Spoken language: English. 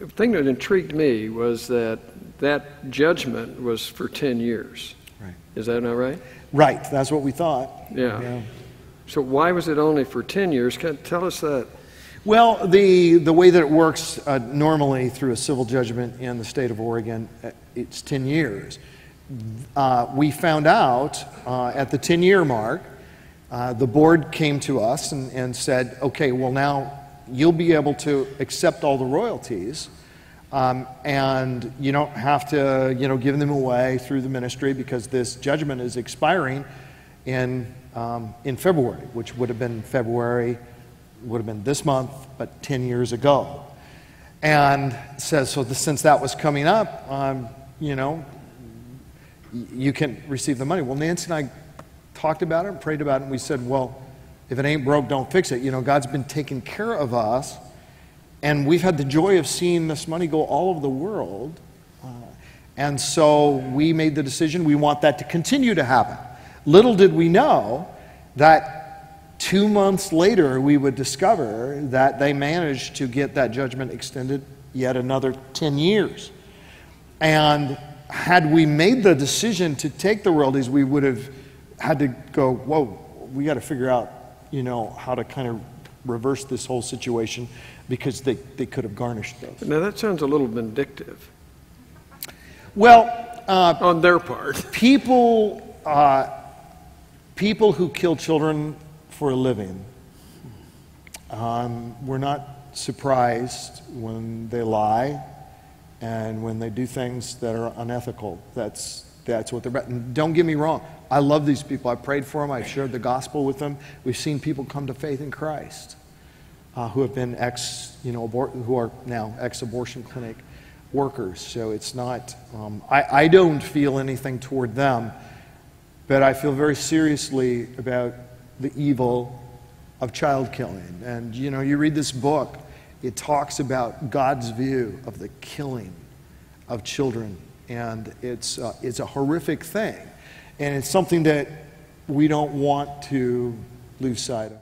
the thing that intrigued me was that that judgment was for 10 years. Right. Is that not right? Right, that's what we thought. Yeah. So why was it only for 10 years? Can, tell us that. Well, the, the way that it works uh, normally through a civil judgment in the state of Oregon, uh, it's 10 years. Uh, we found out uh, at the 10 year mark, uh, the board came to us and, and said, okay, well, now you'll be able to accept all the royalties. Um, and you don't have to, you know, give them away through the ministry because this judgment is expiring in, um, in February, which would have been February, would have been this month, but 10 years ago. And says, so the, since that was coming up, um, you know, you can receive the money. Well, Nancy and I talked about it and prayed about it, and we said, well, if it ain't broke, don't fix it. You know, God's been taking care of us, and we've had the joy of seeing this money go all over the world. Uh, and so we made the decision we want that to continue to happen. Little did we know that two months later we would discover that they managed to get that judgment extended yet another 10 years. And had we made the decision to take the royalties, we would have had to go, whoa, we got to figure out, you know, how to kind of reverse this whole situation because they, they could have garnished those. Now, that sounds a little vindictive Well, uh, on their part. people, uh, people who kill children for a living, um, we're not surprised when they lie and when they do things that are unethical. That's, that's what they're about. And don't get me wrong, I love these people. I prayed for them, I've shared the gospel with them. We've seen people come to faith in Christ uh, who have been ex, you know, abort- who are now ex abortion clinic workers. So it's not, um, I, I don't feel anything toward them, but I feel very seriously about the evil of child killing. And, you know, you read this book, it talks about God's view of the killing of children. And it's, uh, it's a horrific thing. And it's something that we don't want to lose sight of.